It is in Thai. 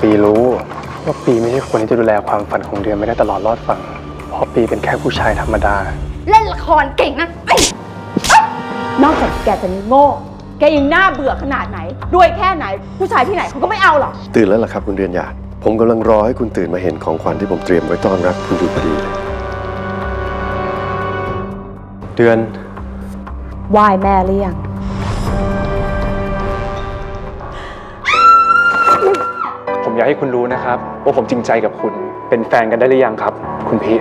ปีรู้ว่าปีไม่ใช่คนที่จะดูแลความฝันของเดือนไม่ได้ตลอดรอดฝั่งเพราะปีเป็นแค่ผู้ชายธรรมดา เล่นละครเก่งนะเอ้ยนอกจากแกจะโง่ แกยังน่าเบื่อขนาดไหน ด้วยแค่ไหน ผู้ชายที่ไหนเขาก็ไม่เอาหรอก ตื่นแล้วล่ะครับคุณเดือนหยาดผมกำลังรอให้คุณตื่นมาเห็นของขวัญที่ผมเตรียมไว้ต้อนรับคุณอยู่พอดีเลยเดือนวายแม่หรือยัง อยากให้คุณรู้นะครับ ว่าผมจริงใจกับคุณเป็นแฟนกันได้หรือยังครับ คุณพี่